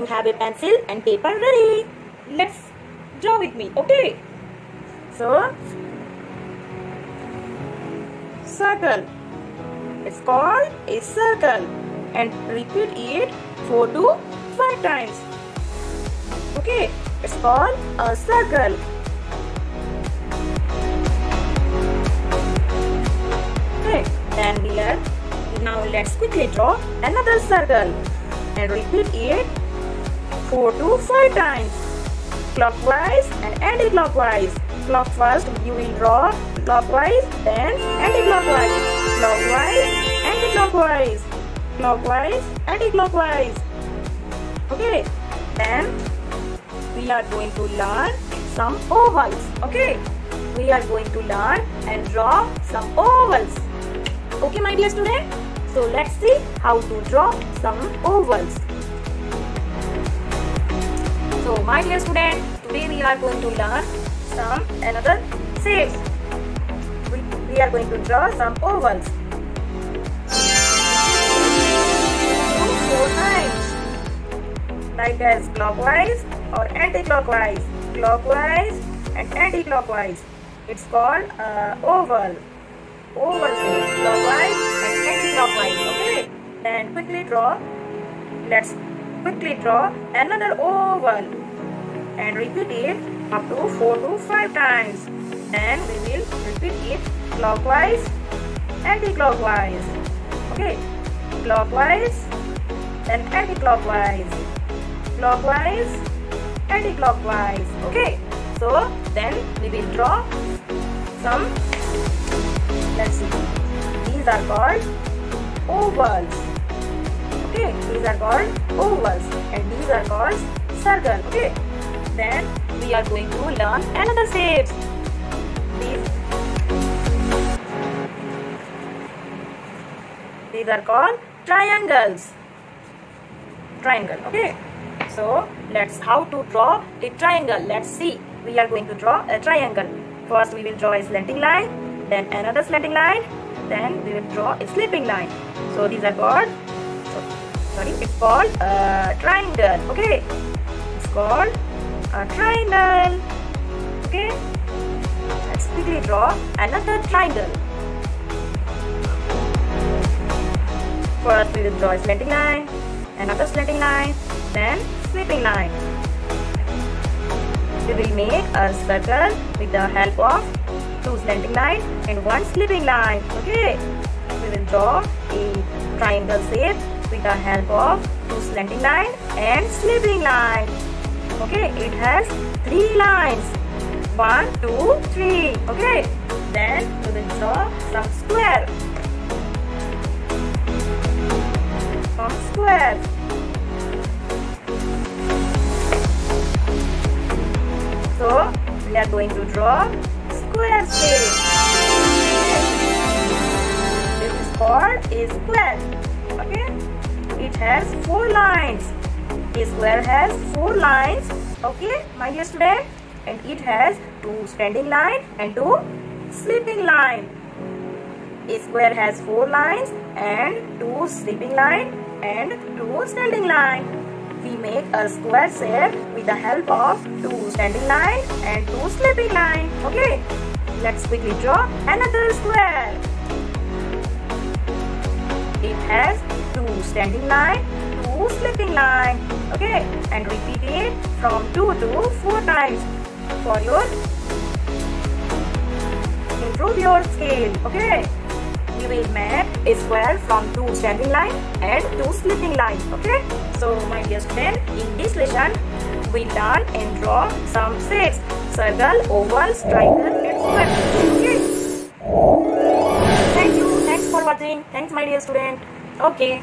you have a pencil and paper ready. Let's draw with me, okay? So, circle. It's called a circle and repeat it 4 to 5 times. Okay, it's called a circle. Okay, then here now let's quickly draw another circle and repeat it 4 to 5 times clockwise and anti-clockwise. Clock first you will draw clockwise then anti-clockwise. Clockwise, anti-clockwise. Clockwise, anti-clockwise. Okay, then we are going to learn some ovals. Okay, we are going to learn and draw some ovals. Okay, my dear student. So let's see how to draw some ovals. So my dear student, today we are going to learn some another shapes. We, we are going to draw some ovals. Four times. Like as clockwise or anti-clockwise. Clockwise and anti-clockwise. It's called uh, oval. Oval shape. Clockwise and anti-clockwise. Okay. Then quickly draw. Let's quickly draw another oval and repeat it up to 4 to 5 times. Then we will repeat it clockwise, anti-clockwise. Okay, clockwise, then anti-clockwise. Clockwise, anti-clockwise. Okay, so then we will draw some. Let's see. These are called ovals. Okay, these are called ovals and these are called circle. Okay, then we are going to learn another shapes. These, these are called triangles. Triangle. Okay. So let's how to draw a triangle. Let's see. We are going to draw a triangle. First we will draw a slanting line, then another slanting line, then we will draw a sloping line. So these are called sorry it's called a triangle okay? It's called a triangle okay? Let's quickly draw another triangle. First we will draw a slanting line another slanting line then sweeping line. We will make a circle with the help of two slanting line and one sweeping line okay? We will draw a triangle shape with the help of two slanting line and sweeping line. Okay, it has three lines. One, two, three. Okay, then we will draw some square. Some square. So we are going to draw square shape. This part is square. Square has four lines. Okay, my dear student. And it has two standing line and two sleeping line. A square has four lines and two sleeping line and two standing line. We make a square shape with the help of two standing line and two sleeping line. Okay, let's quickly draw another square. It has two standing line, two sleeping line. Okay, and repeat it from two to four times for your improve your skill. Okay, we will make a square from two standing line and two sleeping line. Okay, so my dear student, in this lesson we learn and draw some shapes: circle, oval triangle, and square. Okay. Thank you. Thanks for watching. Thanks, my dear student. Okay.